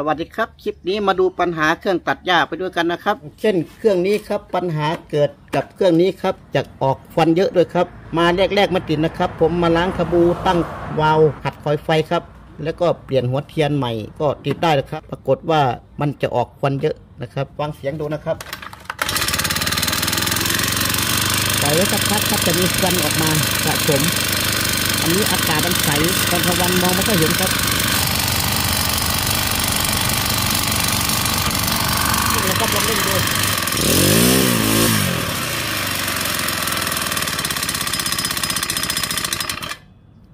สวัสดีครับคลิปนี้มาดูปัญหาเครื่องตัดหญ้าไปด้วยกันนะครับ เช่นเครื่องนี้ครับปัญหาเกิดกับเครื่องนี้ครับจะออกควันเยอะด้วยครับ มาแรกๆมาติดนะครับ ผมมาล้างคาบูตั้งวาล์วขัดคอยไฟครับ แล้วก็เปลี่ยนหัวเทียนใหม่ก็ติดได้แล้วครับ ปรากฏว่ามันจะออกควันเยอะนะครับฟังเสียงดูนะครับปล่อยไว้สักพักครับจะมีควันออกมาสะสม อันนี้อากาศมันใสตอนกลางวันมองไม่ค่อยเห็นครับ แล้วก็ลองเล่นดู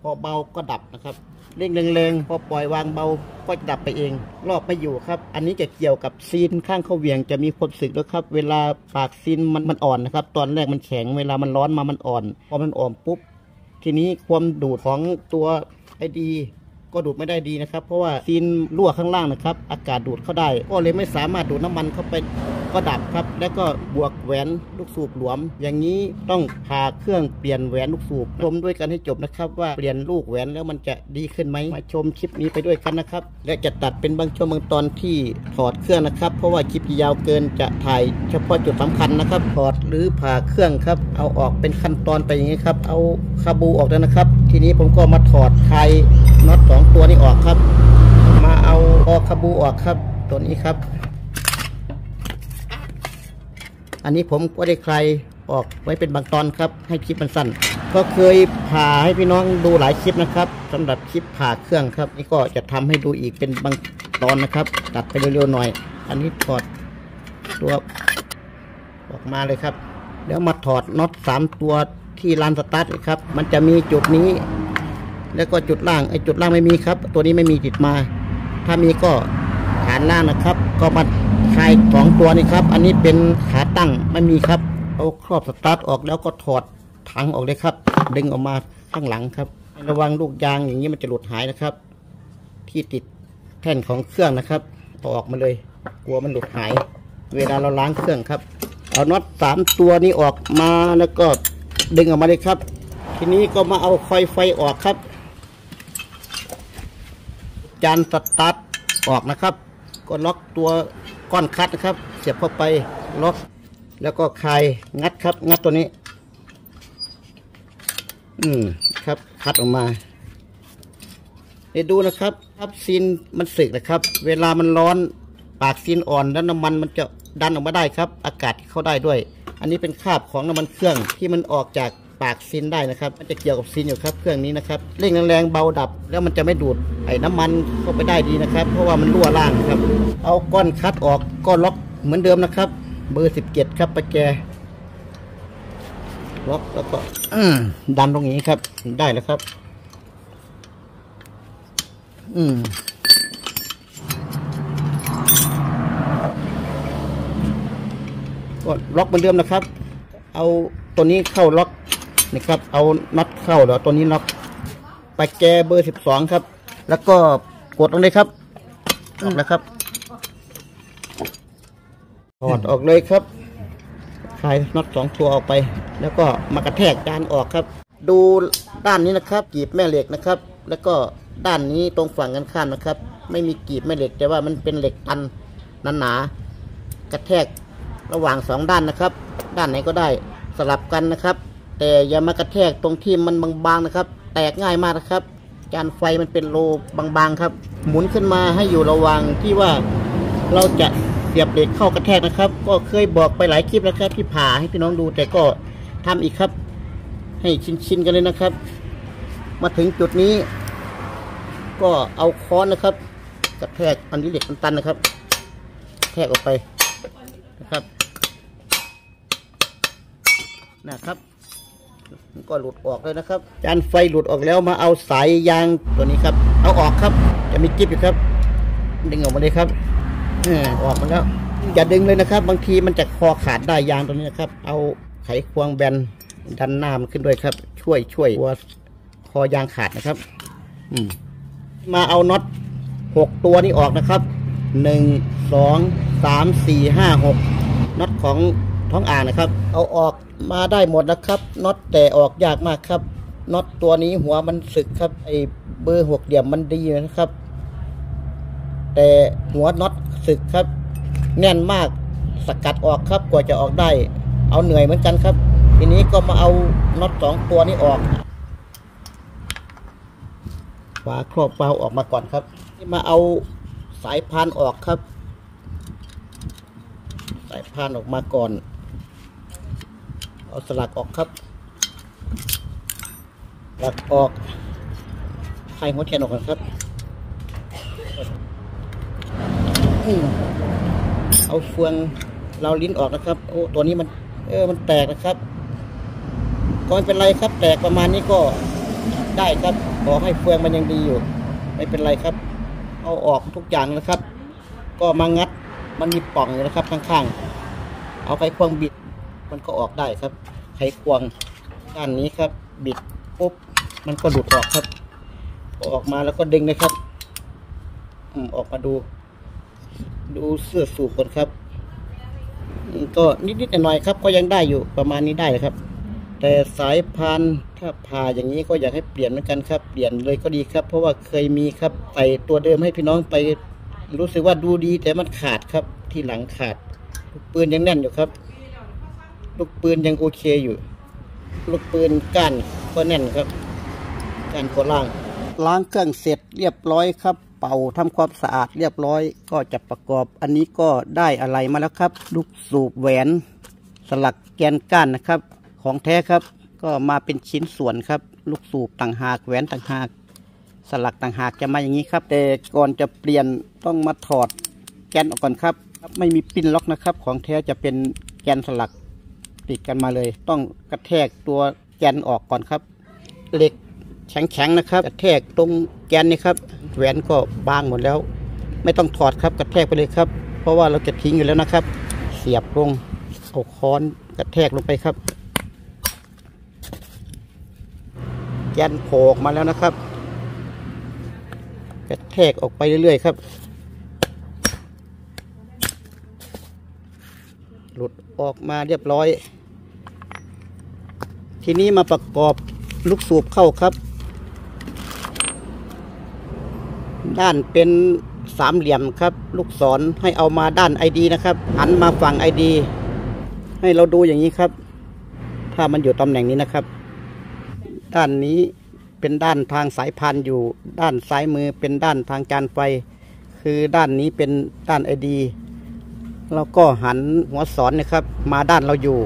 พอ เบาก็ดับนะครับเร่งแรงๆพอปล่อยวางเบาก็ดับไปเอง รอบไม่อยู่ครับ อันนี้จะเกี่ยวกับซีนข้างเข้าเวียงจะมีความสึกด้วยครับ เวลาปากซีนมันมันอ่อนนะครับ ตอนแรกมันแข็งเวลามันร้อนมามันอ่อนพอมันอ่อนปุ๊บ ทีนี้ความดูดของตัวไอดี ก็ดูดไม่ได้ดีนะครับ เพราะว่าซีนรั่วข้างล่างนะครับ อากาศดูดเข้าได้ ก็เลยไม่สามารถดูดน้ำมันเข้าไปก็ดับครับ แล้วก็บวกแหวนลูกสูบหลวม อย่างนี้ต้องพาเครื่องเปลี่ยนแหวนลูกสูบชมด้วยกันให้จบนะครับ ว่าเปลี่ยนลูกแหวนแล้วมันจะดีขึ้นไหมมาชมคลิปนี้ไปด้วยกันนะครับ และจะตัดเป็นบางช่วงบางตอนที่ถอดเครื่องนะครับ เพราะว่าคลิปยาวเกินจะถ่ายเฉพาะจุดสำคัญนะครับถอดหรือผ่าเครื่องครับ เอาออกเป็นขั้นตอนไปอย่างนี้ครับ เอาคาบูออกแล้วนะครับ ทีนี้ผมก็มาถอดคลาย น็อตสองตัวนี้ออกครับ มาเอาออกคาบูออกครับ ตัวนี้ครับ อันนี้ผมก็ได้ใคลายออกไว้เป็นบางตอนครับ ให้คลิปมันสั้น ก็เคยผ่าให้พี่น้องดูหลายคลิปนะครับสำหรับคลิปผ่าเครื่องครับ นี่ก็จะทำให้ดูอีกเป็นบางตอนนะครับ ตัดไปเร็วๆหน่อย อันนี้ถอดตัวออกมาเลยครับแล้วมาถอดน็อตสามตัวที่ลานสตาร์ทครับ มันจะมีจุดนี้ แล้วก็จุดล่างไอ้จุดล่างไม่มีครับ ตัวนี้ไม่มีติดมา ถ้ามีก็ฐานล่างนะครับ ก็มาคลายสองตัวนี้ครับ อันนี้เป็นขาตั้งไม่มีครับ เอาครอบสตาร์ทออกแล้วก็ถอดถังออกเลยครับ ดึงออกมาข้างหลังครับ ระวังลูกยางอย่างนี้มันจะหลุดหายนะครับ ที่ติดแท่นของเครื่องนะครับเอาออกมาเลย กลัวมันหลุดหาย เวลาเราล้างเครื่องครับ เอาน็อตสามตัวนี้ออกมาแล้วก็ดึงออกมาเลยครับ ทีนี้ก็มาเอาคอยไฟออกครับ จานสตาร์ทออกนะครับ ก็ล็อกตัวก้อนคลัตช์นะครับ เสียบเข้าไปล็อกแล้วก็คลายงัดครับ งัดตัวนี้ อืมครับ คัดออกมาเดี๋ยวดูนะครับ ครับซีนมันสึกนะครับ เวลามันร้อนปากซีนอ่อนแล้วน้ำมันมันจะดันออกมาได้ครับ อากาศที่เข้าได้ด้วย อันนี้เป็นคราบของน้ำมันเครื่องที่มันออกจาก ปากซีนได้นะครับ มันจะเกี่ยวกับซีนอยู่ครับเครื่องนี้นะครับเร่งแรงๆเบาดับ แล้วมันจะไม่ดูดไอ้น้ำมันเข้าไปได้ดีนะครับ เพราะว่ามันรั่วล่างครับ เอาก้อนคัดออกก็ล็อกเหมือนเดิมนะครับ เบอร์สิบเจ็ดครับประแจล็อกแล้วก็ดันตรงนี้ครับ ได้แล้วครับ อืมก็ล็อกเหมือนเดิมนะครับ เอาตัวนี้เข้าล็อก นะครับ เอาน็อตเข้าแล้วตัวนี้ล็อกไปแกเบอร์สิบสองครับ แล้วก็กดลงเลยครับออกแล้วครับถอดออกเลยครับคลายน็อตสองตัวออกไป แล้วก็มากระแทกจานออกครับ ดูด้านนี้นะครับกีบแม่เหล็กนะครับ แล้วก็ด้านนี้ตรงฝั่งกันข้ามนะครับ ไม่มีกีบแม่เหล็กแต่ว่ามันเป็นเหล็กตันหนาๆกระแทกระหว่างสองด้านนะครับ ด้านไหนก็ได้สลับกันนะครับ แต่อย่ามากระแทกตรงที่มันบางๆนะครับ แตกง่ายมากนะครับจานไฟมันเป็นโลบางๆครับ หมุนขึ้นมาให้อยู่ระว่างที่ว่าเราจะเสียบเหล็กเข้ากระแทกนะครับ ก็เคยบอกไปหลายคลิปนะครับ ที่ผ่าให้พี่น้องดูแต่ก็ทำอีกครับ ให้ชินๆกันเลยนะครับ มาถึงจุดนี้ ก็เอาค้อนนะครับ กระแทกอันนี้เหล็กมันตันนะครับแทกออกไปนะครับนะครับ ก็หลุดออกเลยนะครับ จานไฟหลุดออกแล้วมาเอาสายยางตัวนี้ครับ เอาออกครับ จะมีกิ๊บอยู่ครับ ดึงออกมาเลยครับเออออกมาแล้วอย่าดึงเลยนะครับ บางทีมันจะคอขาดได้ยางตัวนี้นะครับ เอาไขควงแบนดันหน้ามันขึ้นด้วยครับ ช่วยช่วยตัวคอยางขาดนะครับ อืมมาเอาน็อตหกตัวนี้ออกนะครับหนึ่งสองสามสี่ห้าหกน็อตของ ท้องอ่างนะครับ เอาออกมาได้หมดนะครับน็อตแต่ออกยากมากครับน็อตตัวนี้หัวมันสึกครับ ไอเบอร์หกเหลี่ยมมันดีนะครับ แต่หัวน็อตสึกครับ แน่นมากสกัดออกครับกว่าจะออกได้ เอาเหนื่อยเหมือนกันครับ ทีนี้ก็มาเอาน็อตสองตัวนี้ออกฝาครอบเปล่าออกมาก่อนครับมาเอาสายพานออกครับ สายพานออกมาก่อน เอาสลักออกครับสลักออกไข่หัวแขนออกก่อนครับเอาเฟืองเราลิ้นออกนะครับ โอ้ตัวนี้มัน เออมันแตกนะครับก็ไม่เป็นไรครับ แตกประมาณนี้ก็ได้ครับขอให้เฟืองมันยังดีอยู่ ไม่เป็นไรครับ เอาออกทุกอย่างนะครับ ก็มางัดมันมีป่องอยู่นะครับข้างๆ เอาไขควงบิด มันก็ออกได้ครับ ไขควงด้านนี้ครับ บิดปุ๊บมันก็หลุดออกครับออกมาแล้วก็ดึงนะครับออกมาดู ดูเสื้อสูบก่อนครับก็นิดๆหน่อยๆครับ ก็ยังได้อยู่ประมาณนี้ได้ครับ แต่สายพานถ้าผ่าอย่างนี้ก็อยากให้เปลี่ยนเหมือนกันครับ เปลี่ยนเลยก็ดีครับ เพราะว่าเคยมีครับใส่ตัวเดิมให้พี่น้องไป รู้สึกว่าดูดีแต่มันขาดครับ ที่หลังขาด ปืนยังแน่นอยู่ครับ ลูกปืนยังโอเคอยู่ ลูกปืนก้านก็แน่นครับก้านก็ล่าง ล้างเครื่องเสร็จเรียบร้อยครับ เป่าทำความสะอาดเรียบร้อย ก็จะประกอบอันนี้ก็ได้อะไรมาแล้วครับ ลูกสูบแหวน สลักแกนก้านนะครับ ของแท้ครับ ก็มาเป็นชิ้นส่วนครับ ลูกสูบต่างหากแหวนต่างหากสลักต่างหากจะมาอย่างนี้ครับ แต่ก่อนจะเปลี่ยนต้องมาถอดแกนออกก่อนครับ ไม่มีปิ้นล็อกนะครับ ของแท้จะเป็นแกนสลัก ติดกันมาเลย ต้องกระแทกตัวแกนออกก่อนครับ เหล็กแข็งๆนะครับ กระแทกตรงแกนนี่ครับแหวนก็บางหมดแล้ว ไม่ต้องถอดครับกระแทกไปเลยครับ เพราะว่าเราจะทิ้งอยู่แล้วนะครับ เสียบลงเอาค้อนกระแทกลงไปครับแกนโผล่ออกมาแล้วนะครับกระแทกออกไปเรื่อยๆครับหลุดออกมาเรียบร้อย ทีนี้มาประกอบลูกสูบเข้าครับ ด้านเป็นสามเหลี่ยมครับ ลูกศรให้เอามาด้านไอดีนะครับหันมาฝั่งไอดีให้เราดูอย่างนี้ครับ ถ้ามันอยู่ตำแหน่งนี้นะครับ ด้านนี้เป็นด้านทางสายพานอยู่ ด้านซ้ายมือเป็นด้านทางจานไฟ คือด้านนี้เป็นด้านไอดีเราก็หันหัวสอนนะครับ มาด้านเราอยู่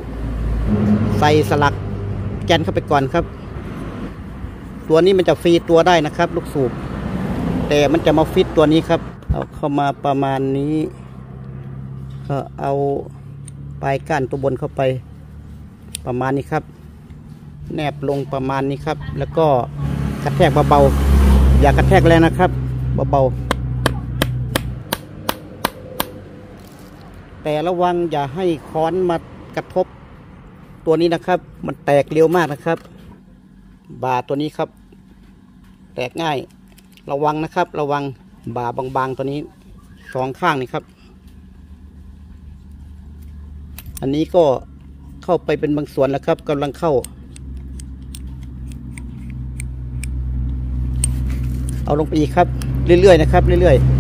ใส่สลัก แกนเข้าไปก่อนครับ ตัวนี้มันจะฟรีตัวได้นะครับ ลูกสูบ แต่มันจะมาฟิตตัวนี้ครับ เอาเข้ามาประมาณนี้ก็เอาปลายก้านตัวบนเข้าไป ประมาณนี้ครับ แนบลงประมาณนี้ครับ แล้วก็กระแทกเบาๆอย่ากระแทกแรงนะครับเบาๆแต่ระวังอย่าให้ค้อนมากระทบ ตัวนี้นะครับ มันแตกเร็วมากนะครับ บาตัวนี้ครับ แตกง่าย ระวังนะครับ ระวังบาบางๆตัวนี้สองข้างนี่ครับ อันนี้ก็เข้าไปเป็นบางส่วนแล้วครับกำลังเข้า เอาลงไปอีกครับ เรื่อยๆนะครับ เรื่อยๆ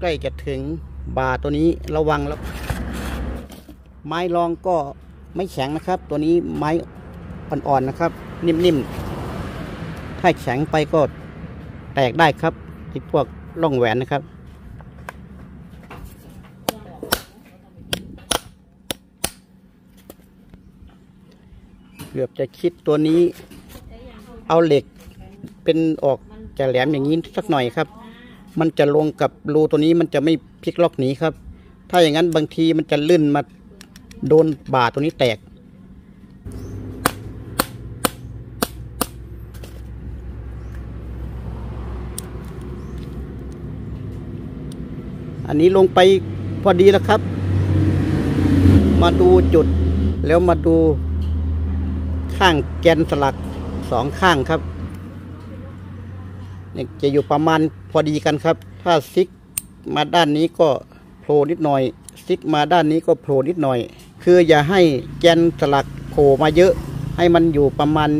ใกล้จะถึงบาตัวนี้ระวังแล้ว ไม้รองก็ไม่แข็งนะครับ ตัวนี้ไม้อ่อนๆนะครับ นิ่มๆ ถ้าแข็งไปก็แตกได้ครับที่พวกร่องแหวนนะครับ เกือบจะคิดตัวนี้ เอาเหล็กเป็นออกจะแหลมอย่างนี้สักหน่อยครับ มันจะลงกับรูตัวนี้มันจะไม่พลิกล็อกหนีครับ ถ้าอย่างนั้นบางทีมันจะลื่นมาโดนบาตัวนี้แตก อันนี้ลงไปพอดีแล้วครับ มาดูจุดแล้วมาดูข้างแกนสลักสองข้างครับเนี่ยจะอยู่ประมาณ พอดีกันครับ ถ้าซิกมาด้านนี้ก็โผล่นิดหน่อย ซิกมาด้านนี้ก็โผล่นิดหน่อย คืออย่าให้แกนสลักโผล่มาเยอะ ให้มันอยู่ประมาณ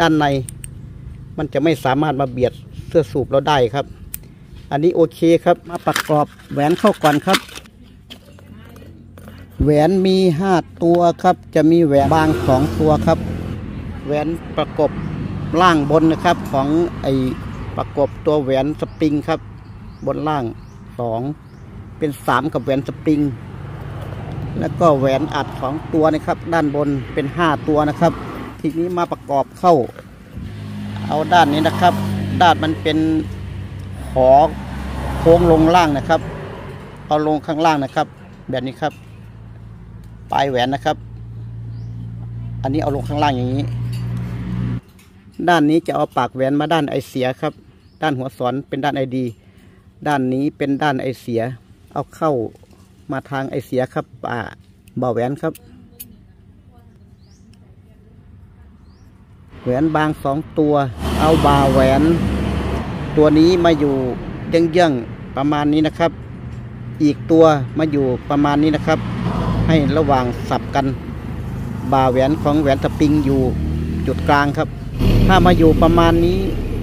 ด้านใน มันจะไม่สามารถมาเบียดเสื้อสูบเราได้ครับ อันนี้โอเคครับ มาประกอบแหวนเข้าก่อนครับแหวนมีห้าตัวครับ จะมีแหวนบางสองตัวครับ แหวนประกบล่างบนนะครับของไอ ประกบตัวแหวนสปริงครับ บนล่างสองเป็นสามกับแหวนสปริง แล้วก็แหวนอัดสองตัวนะครับ ด้านบนเป็นห้าตัวนะครับ ทีนี้มาประกอบเข้า เอาด้านนี้นะครับ ด้านมันเป็นขอโค้งลงล่างนะครับ เอาลงข้างล่างนะครับ แบบนี้ครับ ปลายแหวนนะครับ อันนี้เอาลงข้างล่างอย่างนี้ ด้านนี้จะเอาปากแหวนมาด้านไอเสียครับ ด้านหัวสอนเป็นด้านไอดี ด้านนี้เป็นด้านไอเสีย เอาเข้ามาทางไอเสียครับป่าบ่าแหวนครับ แหวนบางสองตัว เอาบ่าแหวน ตัวนี้มาอยู่เยื่องๆประมาณนี้นะครับ อีกตัวมาอยู่ประมาณนี้นะครับ ให้ระหว่างสับกันบ่าแหวนของแหวนสปริงอยู่จุดกลางครับ ถ้ามาอยู่ประมาณนี้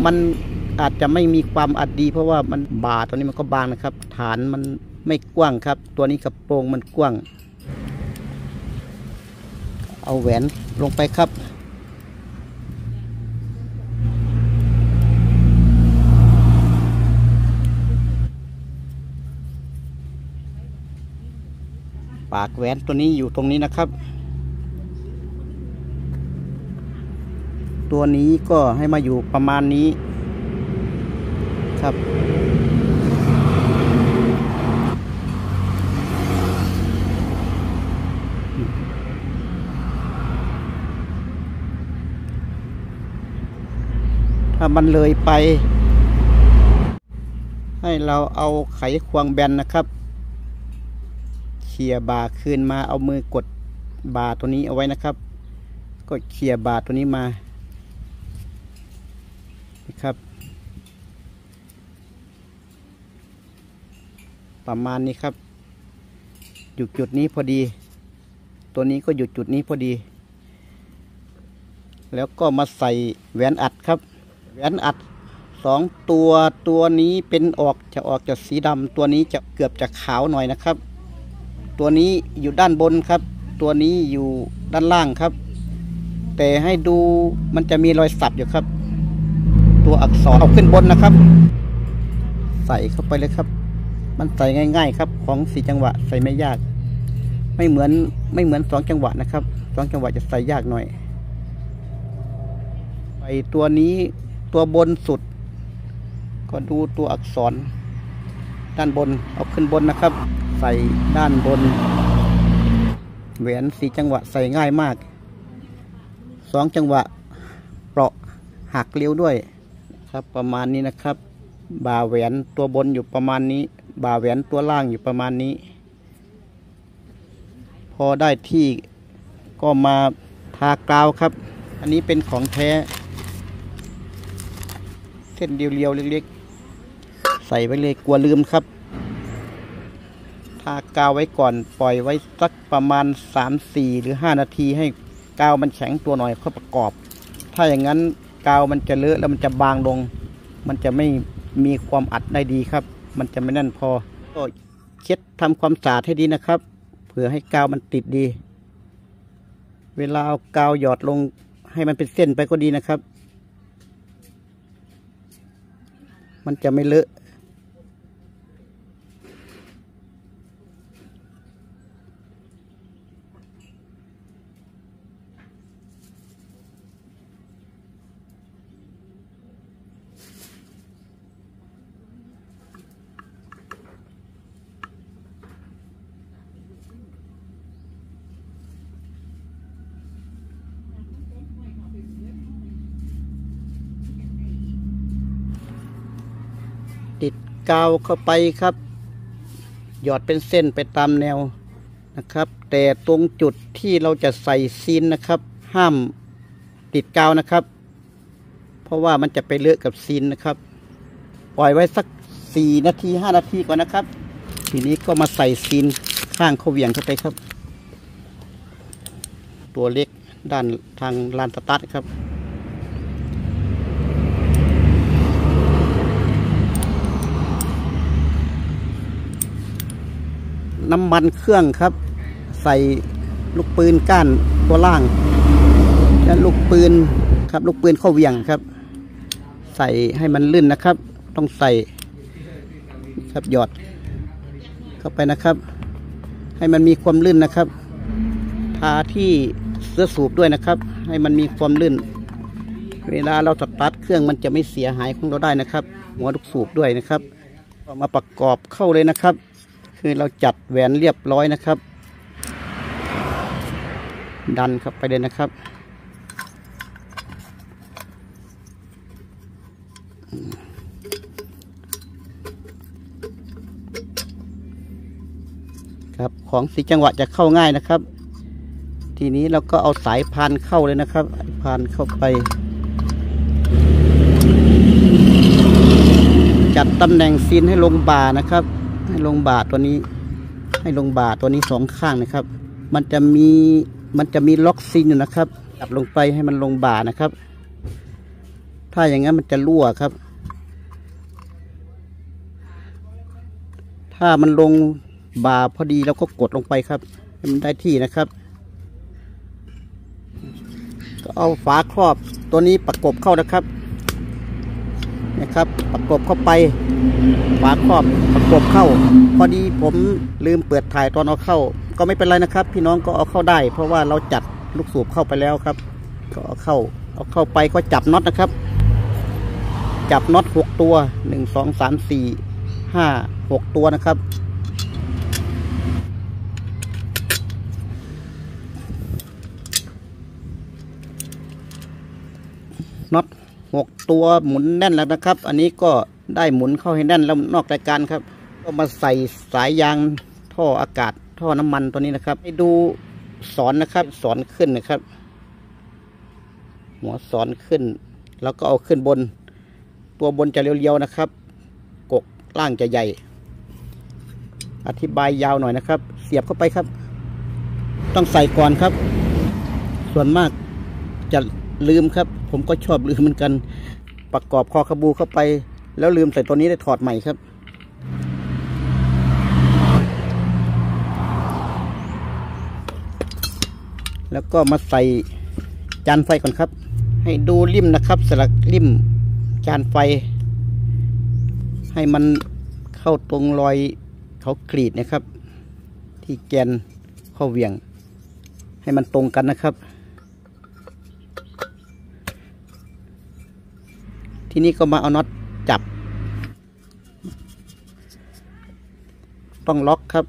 มัน อาจจะไม่มีความอัดดี เพราะว่ามันบาตัวนี้มันก็บางนะครับ ฐานมันไม่กว้างครับ ตัวนี้กระโปรงมันกว้าง เอาแหวนลงไปครับปากแหวนตัวนี้อยู่ตรงนี้นะครับ ตัวนี้ก็ให้มาอยู่ประมาณนี้ ครับ ถ้ามันเลยไป ให้เราเอาไขควงแบนนะครับเขี่ยบาคืนมาเอามือกดบาตัวนี้เอาไว้นะครับก็เขี่ยบาตัวนี้มานะครับ ประมาณนี้ครับอยู่จุดนี้พอดี ตัวนี้ก็อยู่จุดนี้พอดี แล้วก็มาใส่แหวนอัดครับ แหวนอัดสองตัวตัวนี้เป็นออกจะออกจากสีดำตัวนี้จะเกือบจะขาวหน่อยนะครับ ตัวนี้อยู่ด้านบนครับ ตัวนี้อยู่ด้านล่างครับ แต่ให้ดูมันจะมีรอยสับอยู่ครับ ตัวอักษรเอาขึ้นบนนะครับ ใส่เข้าไปเลยครับ มันใส่ง่าย ๆ ครับ ของสี่จังหวะใส่ไม่ยาก ไม่เหมือนไม่เหมือนสองจังหวะนะครับสองจังหวะจะใส่ยากหน่อยใส่ตัวนี้ตัวบนสุด ก็ดูตัวอักษร ด้านบนเอาขึ้นบนนะครับ ใส่ด้านบนแหวนสีจังหวะใส่ง่ายมากสองจังหวะเปราะหักเลี้ยวด้วยครับประมาณนี้นะครับ บ่าแหวนตัวบนอยู่ประมาณนี้ บ่าแหวนตัวล่างอยู่ประมาณนี้ พอได้ที่ก็มาทากาวครับ อันนี้เป็นของแท้ เส้นเรียวๆเล็กๆ ใส่ไว้เลยกลัวลืมครับ ทากาวไว้ก่อนปล่อยไว้สักประมาณ 3-4 หรือ 5 นาทีให้กาวมันแข็งตัวหน่อยค่อยประกอบ ถ้าอย่างนั้นกาวมันจะเลอะแล้วมันจะบางลง มันจะไม่มีความอัดได้ดีครับ มันจะไม่แน่นพอก็เช็ดทำความสะอาดให้ดีนะครับ เผื่อให้กาวมันติดดี เวลาเอากาวหยอดลงให้มันเป็นเส้นไปก็ดีนะครับ มันจะไม่เลอะ ติด กาวเข้าไปครับ หยอดเป็นเส้นไปตามแนวนะครับ แต่ตรงจุดที่เราจะใส่ซีนนะครับ ห้ามติดกาวนะครับ เพราะว่ามันจะไปเลอะกับซีนนะครับ ปล่อยไว้สักสี่นาทีห้านาทีก่อนนะครับ ทีนี้ก็มาใส่ซีนข้างเขาเวียงเข้าไปครับ ตัวเล็กด้านทางลานสตาร์ทครับ น้ำมันเครื่องครับ ใส่ลูกปืนก้านตัวล่าง และลูกปืนครับ ลูกปืนเข้าเวียงครับ ใส่ให้มันลื่นนะครับ ต้องใส่ครับหยอด เข้าไปนะครับ ให้มันมีความลื่นนะครับทาที่เสื้อสูบด้วยนะครับ ให้มันมีความลื่น เวลาเราสตาร์ทเครื่องมันจะไม่เสียหายของเราได้นะครับ หัวลูกสูบด้วยนะครับมาประกอบเข้าเลยนะครับ คือเราจัดแหวนเรียบร้อยนะครับ ดันเข้าไปเลยนะครับ ครับของสีจังหวะจะเข้าง่ายนะครับ ทีนี้เราก็เอาสายพานเข้าเลยนะครับพานเข้าไปจัดตำแหน่งซีนให้ลงบ่านะครับ ให้ลงบาตัวนี้ ให้ลงบาตัวนี้สองข้างนะครับ มันจะมีมันจะมีล็อกซีนอยู่นะครับจับลงไปให้มันลงบ่านะครับ ถ้าอย่างนั้นมันจะรั่วครับ ถ้ามันลงบาพอดีแล้วก็กดลงไปครับให้มันได้ที่นะครับก็เอาฝาครอบตัวนี้ประกบเข้านะครับ นะครับ ประกบเข้าไปฝาครอบประกบเข้า พอดีผมลืมเปิดถ่ายตอนเอาเข้า ก็ไม่เป็นไรนะครับ พี่น้องก็เอาเข้าได้ เพราะว่าเราจัดลูกสูบเข้าไปแล้วครับ ก็เอาเข้าเอาเข้าไปก็จับน็อตนะครับ จับน็อตหกตัวหนึ่งสองสามสี่ห้าหกตัวนะครับน็อต หกตัวหมุนแน่นแล้วนะครับ อันนี้ก็ได้หมุนเข้าให้แน่นแล้วนอกรายการครับ ก็มาใส่สายยางท่ออากาศท่อน้ำมันตัวนี้นะครับให้ดูสอนนะครับสอนขึ้นนะครับ หัวสอนขึ้น แล้วก็เอาขึ้นบน ตัวบนจะเรียวๆนะครับ กกล่างจะใหญ่ อธิบายยาวหน่อยนะครับ เสียบเข้าไปครับ ต้องใส่ก่อนครับ ส่วนมากจะ ลืมครับ ผมก็ชอบลืมเหมือนกัน ประกอบคอขบูเข้าไป แล้วลืมใส่ตัวนี้ได้ถอดใหม่ครับ แล้วก็มาใส่จานไฟก่อนครับ ให้ดูริมนะครับ สลักริมจานไฟ ให้มันเข้าตรงรอยเขากรีดนะครับ ที่แกนข้าเวียง ให้มันตรงกันนะครับ ทีนี้ก็มาเอาน็อตจับ ต้องล็อกครับ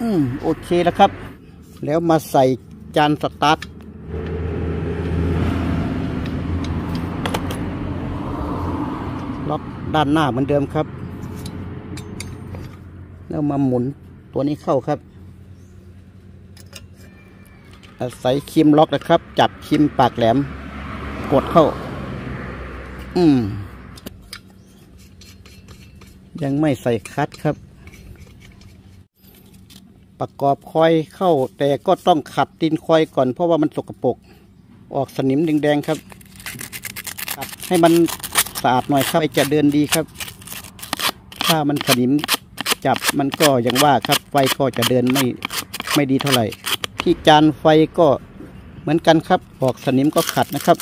อืม โอเคแล้วครับ แล้วมาใส่จานสตาร์ท ล็อก ด้านหน้าเหมือนเดิมครับ แล้วมาหมุนตัวนี้เข้าครับ อาศัยคิมล็อกนะครับ จับคิมปากแหลม กดเข้า อืม ยังไม่ใส่คัดครับ ประกอบคอยเข้า แต่ก็ต้องขัดตีนคอยก่อนเพราะว่ามันสกปรกออกสนิมแดงๆครับขัดให้มัน สะอาดหน่อยครับจะเดินดีครับ ถ้ามันสนิมจับมันก็อย่างว่าครับไฟก็จะเดินไม่ไม่ดีเท่าไหร่ ที่จานไฟก็เหมือนกันครับออกสนิมก็ขัดนะครับ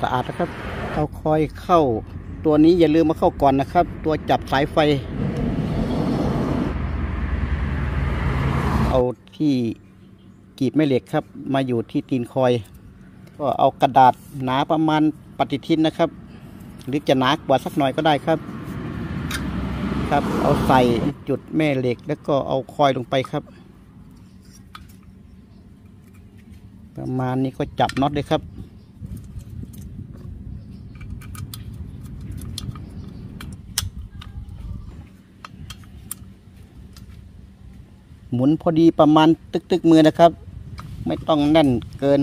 สะอาดนะครับเอาคอยเข้า ตัวนี้อย่าลืมมาเข้าก่อนนะครับ ตัวจับสายไฟ เอาที่กรีบแม่เหล็กครับ มาอยู่ที่ตีนคอย ก็เอากระดาษหนาประมาณปฏิทินนะครับ หรือจะหนากว่าสักหน่อยก็ได้ครับ ครับ เอาใส่จุดแม่เหล็กแล้วก็เอาคอยลงไปครับ ประมาณนี้ก็จับน็อตเลยครับหมุนพอดีประมาณตึกตึกๆมือนะครับ ไม่ต้องแน่นเกิน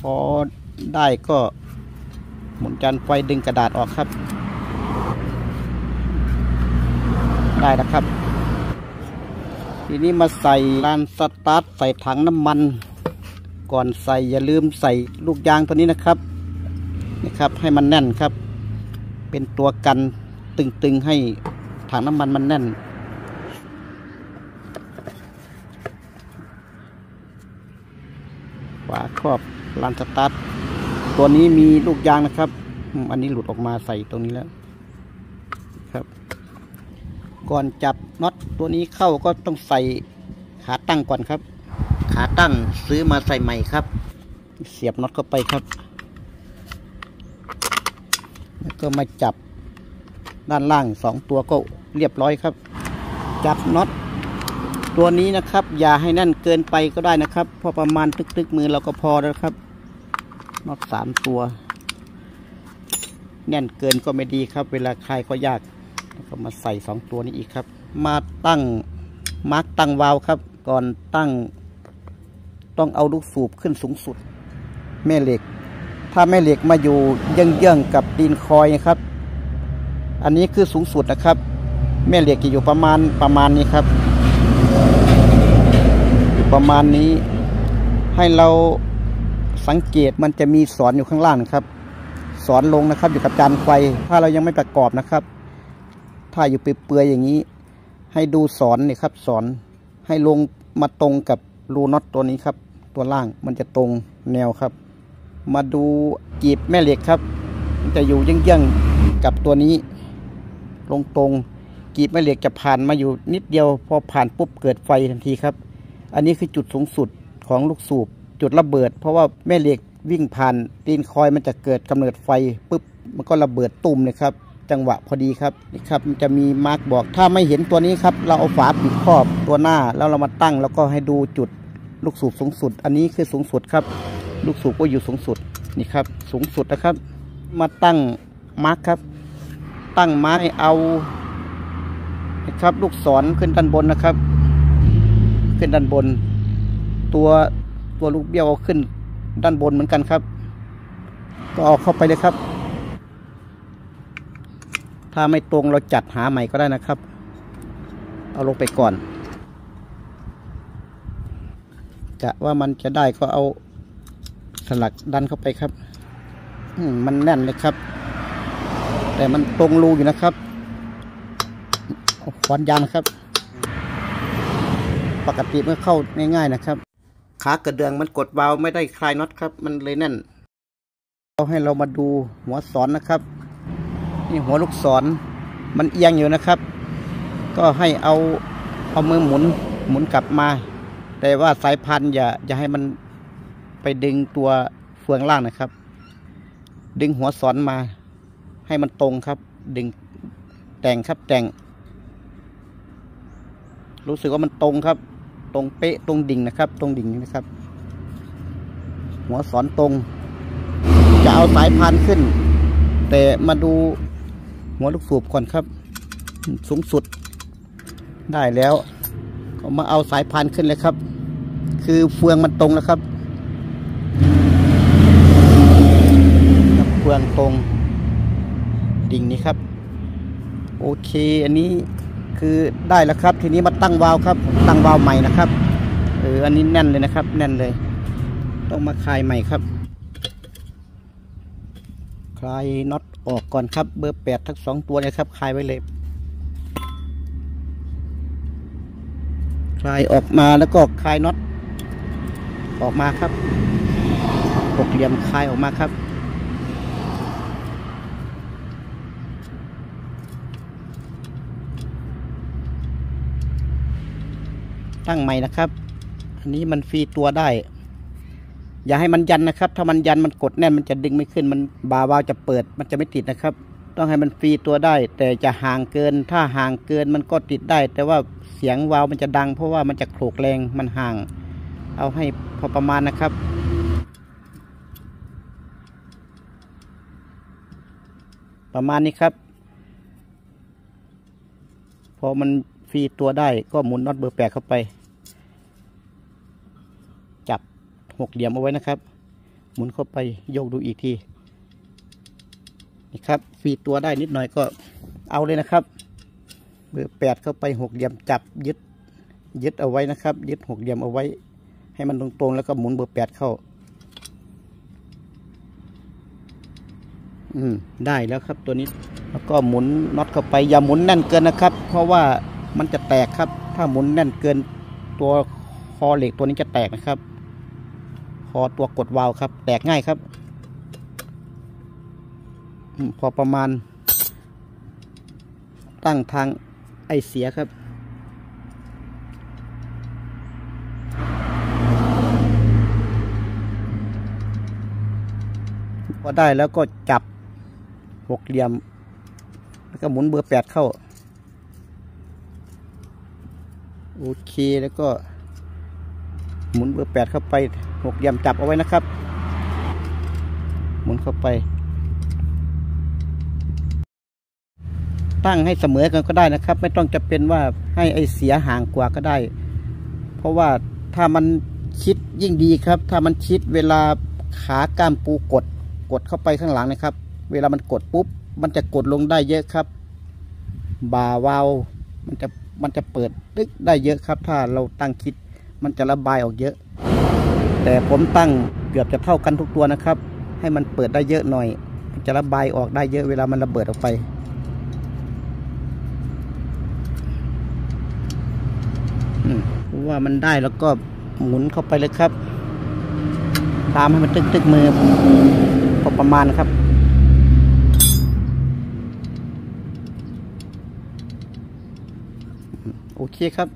พอได้ก็หมุนจานไฟดึงกระดาษออกครับ ได้แล้วครับ ทีนี้มาใส่ลานสตาร์ทใส่ถังน้ำมัน ก่อนใส่อย่าลืมใส่ลูกยางตัวนี้นะครับนี่ครับให้มันแน่นครับ เป็นตัวกันตึงๆให้ถังน้ำมันมันแน่นฝาครอบ ลานสตาร์ทตัวนี้มีลูกยางนะครับอืมอันนี้หลุดออกมาใส่ตรงนี้แล้ว ครับ ก่อนจับน็อตตัวนี้เข้าก็ต้องใส่ขาตั้งก่อนครับ ขาตั้งซื้อมาใส่ใหม่ครับ เสียบน็อตเข้าไปครับ แล้วก็มาจับด้านล่างสองตัวก็เรียบร้อยครับ จับน็อต ตัวนี้นะครับ อย่าให้แน่นเกินไปก็ได้นะครับ พอประมาณตึกๆมือเราก็พอแล้วครับน็อตสามตัว แน่นเกินก็ไม่ดีครับ เวลาคลายก็ยากแล้วก็มาใส่สองตัวนี้อีกครับ มาตั้งมาร์กตั้งวาล์วครับ ก่อนตั้ง ต้องเอาลูกสูบขึ้นสูงสุด แม่เหล็ก ถ้าแม่เหล็กมาอยู่เยื่องๆกับดินคอยครับ อันนี้คือสูงสุดนะครับ แม่เหล็กจะอยู่ประมาณประมาณนี้ครับ ประมาณนี้ให้เราสังเกตมันจะมีสอนอยู่ข้างล่างครับ สอนลงนะครับ อยู่กับจานไฟ ถ้าเรายังไม่ประกอบนะครับ ถ้าอยู่เปื่อยๆอย่างนี้ ให้ดูสอนนี่ครับ สอนให้ลงมาตรงกับรูน็อตตัวนี้ครับ ตัวล่างมันจะตรงแนวครับ มาดูกีบแม่เหล็กครับมันจะอยู่เยื่องๆกับตัวนี้ ลงตรงกีบแม่เหล็กจะผ่านมาอยู่นิดเดียว พอผ่านปุ๊บเกิดไฟทันทีครับ อันนี้คือจุดสูงสุดของลูกสูบจุดระเบิด เพราะว่าแม่เหล็กวิ่งผ่านตีนคอยมันจะเกิดกำเนิดไฟปุ๊บมันก็ระเบิดตุ่มเลยครับ จังหวะพอดีครับนี่ครับมันจะมีมาร์กบอก ถ้าไม่เห็นตัวนี้ครับ เราเอาฝาปิดครอบตัวหน้าแล้วเรามาตั้ง แล้วก็ให้ดูจุดลูกสูบสูงสุด อันนี้คือสูงสุดครับ ลูกสูบก็อยู่สูงสุดนี่ครับ สูงสุดนะครับ มาตั้งมาร์กครับ ตั้งมาร์กเอานะครับ ลูกศรขึ้นด้านบนนะครับ ขึ้นด้านบน ตัวตัวลูกเบี้ยวเอาขึ้นด้านบนเหมือนกันครับ ก็เอาเข้าไปเลยครับ ถ้าไม่ตรงเราจัดหาใหม่ก็ได้นะครับ เอาลงไปก่อนกะว่ามันจะได้ก็เอาสลักดันเข้าไปครับมันแน่นเลยครับ แต่มันตรงรูอยู่นะครับขวานยางนครับ ปกติเมื่อเข้าง่ายๆนะครับ ขากระเดืองมันกดวาล์วไม่ได้คลายน็อตครับ มันเลยแน่นเราให้เรามาดูหัวสอนนะครับนี่หัวลูกศรมันเอียงอยู่นะครับ ก็ให้เอาเอามือหมุนหมุนกลับมา แต่ว่าสายพันธุ์อย่าอย่าให้มันไปดึงตัวเฟืองล่างนะครับ ดึงหัวสอนมา ให้มันตรงครับ ดึงแต่งครับแต่ง รู้สึกว่ามันตรงครับ ตรงเป๊ะตรงดิ่งนะครับ ตรงดิ่งนะครับ หัวสอนตรง จะเอาสายพานขึ้น แต่มาดูหัวลูกสูบก่อนครับ สูงสุด ได้แล้ว ก็มาเอาสายพานขึ้นเลยครับ คือเฟืองมันตรงแล้วครับเฟืองตรงดิ่งนี้ครับ โอเค อันนี้ คือได้แล้วครับ ทีนี้มาตั้งวาล์วครับ ตั้งวาล์วใหม่นะครับเอออันนี้แน่นเลยนะครับ แน่นเลย ต้องมาคลายใหม่ครับ คลายน็อตออกก่อนครับ เบอร์แปดทั้งสองตัวเลยครับ คลายไว้เลย คลายออกมาแล้วก็คลายน็อตออกมาครับหกเหลี่ยมคลายออกมาครับ ตั้งใหม่นะครับ อันนี้มันฟรีตัวได้ อย่าให้มันยันนะครับ ถ้ามันยันมันกดแน่นมันจะดึงไม่ขึ้น มันบาวาวจะเปิด มันจะไม่ติดนะครับ ต้องให้มันฟรีตัวได้ แต่จะห่างเกิน ถ้าห่างเกินมันก็ติดได้ แต่ว่าเสียงวาวมันจะดัง เพราะว่ามันจะโขลกแรงมันห่าง เอาให้พอประมาณนะครับประมาณนี้ครับ พอมันฟรีตัวได้ก็หมุนน็อตเบอร์แปดเข้าไป จับ หกเหลี่ยมเอาไว้นะครับ หมุนเข้าไปโยกดูอีกทีนี่ครับฟรีตัวได้นิดหน่อยก็เอาเลยนะครับเบอร์แปดเข้าไปหกเหลี่ยมจับยึดยึดเอาไว้นะครับ ยึดหกเหลี่ยมเอาไว้ ให้มันตรงๆแล้วก็หมุนเบอร์แปดเข้า อืมได้แล้วครับตัวนี้แล้วก็หมุนน็อตเข้าไปอย่าหมุนแน่นเกินนะครับ เพราะว่ามันจะแตกครับ ถ้าหมุนแน่นเกินตัวคอเหล็กตัวนี้จะแตกนะครับ คอตัวกดวาล์วครับ แตกง่ายครับ พอประมาณ ตั้งทางไอเสียครับ พอได้แล้วก็จับหกเหลี่ยม แล้วก็หมุนเบอร์แปดเข้า โอเคแล้วก็หมุนเบอร์แปดเข้าไป หกเหลี่ยมจับเอาไว้นะครับ หมุนเข้าไป ตั้งให้เสมอกันก็ได้นะครับ ไม่ต้องจะเป็นว่าให้ไอเสียห่างกว่าก็ได้ เพราะว่าถ้ามันชิดยิ่งดีครับ ถ้ามันชิดเวลาขากามปูกด กดเข้าไปข้างหลังนะครับ เวลามันกดปุ๊บ มันจะกดลงได้เยอะครับ บ่าวาล์วมันจะมันจะเปิดตึกได้เยอะครับ ถ้าเราตั้งคิด มันจะระบายออกเยอะ แต่ผมตั้งเกือบจะเท่ากันทุกตัวนะครับ ให้มันเปิดได้เยอะหน่อย จะระบายออกได้เยอะเวลามันระเบิดออกไป ว่ามันได้แล้วก็หมุนเข้าไปเลยครับ ตามให้มันตึกตึกมือพอประมาณครับโอเคครับ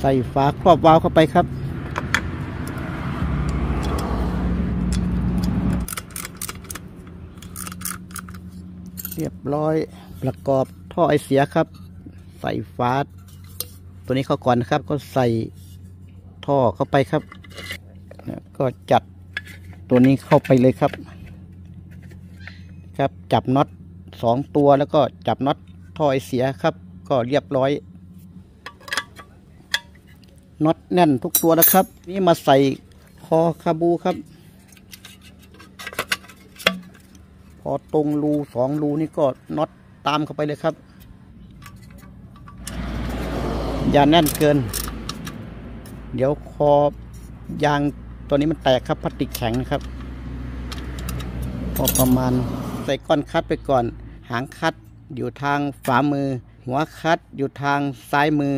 ใส่ฝาครอบวาล์วเข้าไปครับ เรียบร้อยประกอบท่อไอเสียครับ ใส่ฝาสตัวนี้เข้าก่อนนะครับ ก็ใส่ท่อเข้าไปครับ ก็จัดตัวนี้เข้าไปเลยครับ ครับจับน็อตสองตัวแล้วก็จับน็อตท่อไอเสียครับ ก็เรียบร้อยน็อตแน่นทุกตัวนะครับ นี่มาใส่คอคาบูครับ พอตรงรูสองรูนี่ก็น็อตตามเข้าไปเลยครับ อย่าแน่นเกิน เดี๋ยวคอยางตัวนี้มันแตกครับพลาสติกแข็งนะครับ พอประมาณใส่ก้อนคัดไปก่อน หางคัดอยู่ทางฝ่ามือ หัวคัดอยู่ทางซ้ายมือ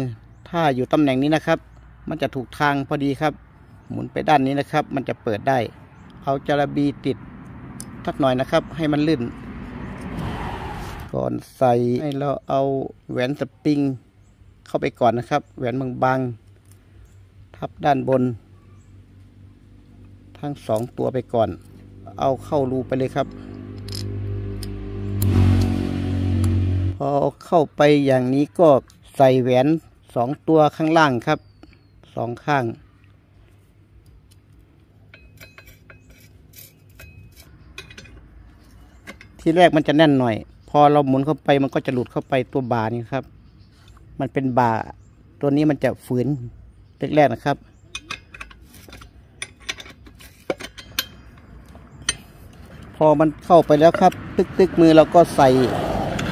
ถ้าอยู่ตำแหน่งนี้นะครับ มันจะถูกทางพอดีครับ หมุนไปด้านนี้นะครับ มันจะเปิดได้ เอาจาระบีติด ทักหน่อยนะครับ ให้มันลื่น ก่อนใส่ให้เราเอาแหวนสปริง เข้าไปก่อนนะครับ แหวนบางๆทับด้านบน ทั้งสองตัวไปก่อน เอาเข้ารูไปเลยครับ พอเข้าไปอย่างนี้ก็ใส่แหวนสองตัวข้างล่างครับสองข้าง ที่แรกมันจะแน่นหน่อย พอเราหมุนเข้าไปมันก็จะหลุดเข้าไปตัวบานี่ครับ มันเป็นบาตัวนี้มันจะฝืนแรกๆนะครับ พอมันเข้าไปแล้วครับ ตึกตึกๆมือเราก็ใส่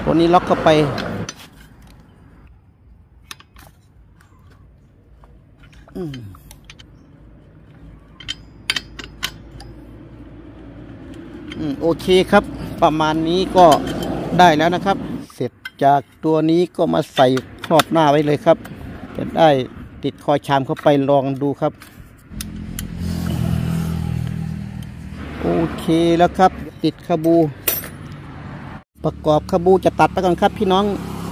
ตัวนี้ล็อกเข้าไปอืมโอเคครับ ประมาณนี้ก็ได้แล้วนะครับ เสร็จจากตัวนี้ก็มาใส่ครอบหน้าไว้เลยครับ จะได้ติดคอยชามเข้าไปลองดูครับ โอเคแล้วครับ ติดคาบู ประกอบคาบูจะตัดไปก่อนครับ พี่น้อง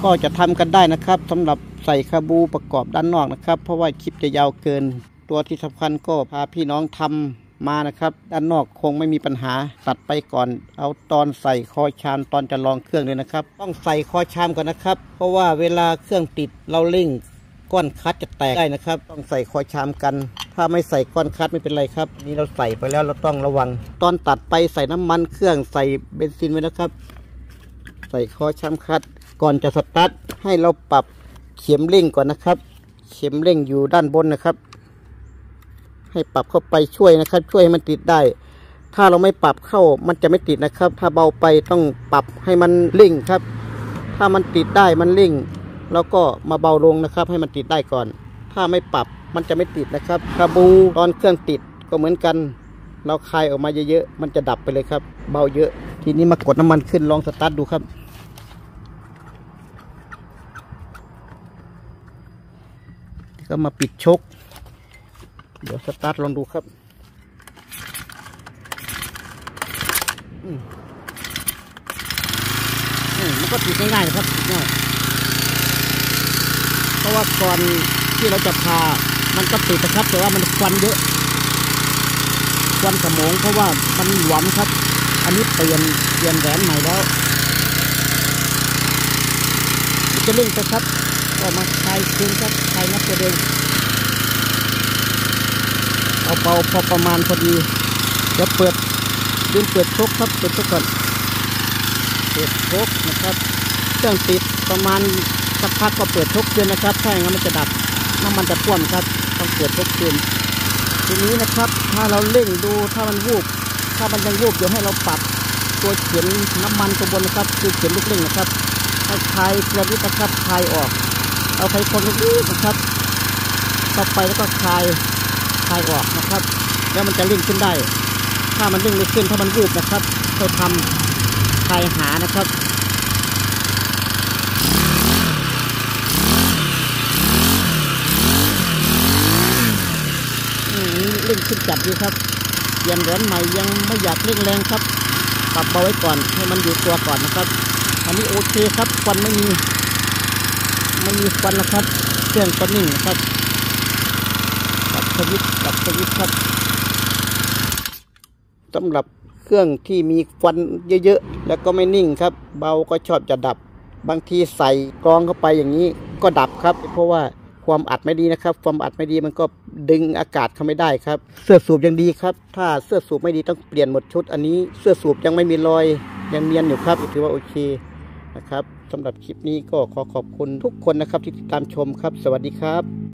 ก็จะทำกันได้นะครับสำหรับใส่คาบูประกอบด้านนอกนะครับ เพราะว่าคลิปจะยาวเกิน ตัวที่สำคัญก็พาพี่น้องทำ มานะครับด้านนอกคงไม่มีปัญหาตัดไปก่อน เอาตอนใส่คอชามตอนจะลองเครื่องเลยนะครับ ต้องใส่คอชามก่อนนะครับ เพราะว่าเวลาเครื่องติดเราเร่งก้อนคลัตช์จะแตกได้นะครับ ต้องใส่คอชามกัน ถ้าไม่ใส่ก้อนคลัตช์ไม่เป็นไรครับ นี่เราใส่ไปแล้วเราต้องระวัง ตอนตัดไปใส่น้ำมันเครื่องใส่เบนซินไว้นะครับ ใส่คอชามคลัตช์ ก่อนจะสตาร์ทให้เราปรับเข็มเร่งก่อนนะครับ เข็มเร่งอยู่ด้านบนนะครับ ให้ปรับเข้าไปช่วยนะครับ ช่วยให้มันติดได้ ถ้าเราไม่ปรับเข้ามันจะไม่ติดนะครับ ถ้าเบาไปต้องปรับให้มันเร่งครับ ถ้ามันติดได้มันเร่ง แล้วก็มาเบาลงนะครับ ให้มันติดได้ก่อน ถ้าไม่ปรับมันจะไม่ติดนะครับคาบูตอนเครื่องติดก็เหมือนกัน เราคลายออกมาเยอะๆมันจะดับไปเลยครับ เบาเยอะ ทีนี้มากดน้ำมันขึ้นลองสตาร์ทดูครับก็มาปิดชก เดี๋ยวสตาร์ทลองดูครับอืมมันก็ติดง่ายๆนะครับติดง่ายเพราะว่าก่อนที่เราจะพา มันก็ติดนะครับ แต่ว่ามันควันเยอะ ควันสมองเพราะว่ามันหวานครับ อันนี้เปลี่ยนเปลี่ยนแหวนใหม่แล้วจะเร่งไปครับ ก็มาคลายคืนครับคลายนับตัวเดิม เอาเบาพอประมาณพอดีเดี๋ยวเปิดลืมเปิดชกครับเปิดชกก่อนเปิดชกนะครับเครื่องติดประมาณสักพักก็เปิดชกคือนนะครับถ้าอย่างนั้นมันจะดับน้ำมันจะท่วมครับต้องเปิดชกคือนทีนี้นะครับ ถ้าเราเร่งดูถ้ามันวูบถ้ามันยังวูบเดี๋ยวให้เราปรับตัวเข็มน้ำมันตัวบนนะครับคือเข็มลูกเร่งนะครับให้คลายเกลือนิดนะครับคลายออก เอาไขควงนิดนะครับเข้าไปแล้วก็คลาย ลายออกนะครับ แล้วมันจะเร่งขึ้นได้ ถ้ามันเร่งไม่ขึ้นถ้ามันวูบนะครับค่อยทำคลายหานะครับอืมเร่งขึ้นจัดดีครับเปลี่ยนแหวนใหม่ยังไม่อยากเร่งแรงครับปรับเบาไว้ก่อนให้มันอยู่ตัวก่อนนะครับ อันนี้โอเคครับควันไม่มีไม่มีควันนะครับ เครื่องก็นิ่งนะครับดับสวิต สวิตครับสำหรับเครื่องที่มีควันเยอะๆ แล้วก็ไม่นิ่งครับ เบาก็ชอบจะดับ บางทีใส่กรองเข้าไปอย่างนี้ก็ดับครับ เพราะว่าความอัดไม่ดีนะครับ ความอัดไม่ดีมันก็ดึงอากาศเข้าไม่ได้ครับ เสื้อสูบยังดีครับ ถ้าเสื้อสูบไม่ดีต้องเปลี่ยนหมดชุด อันนี้เสื้อสูบยังไม่มีรอยยังเนียนอยู่ครับถือว่าโอเคนะครับสำหรับคลิปนี้ก็ขอขอบคุณทุกคนนะครับที่ติดตามชมครับ สวัสดีครับ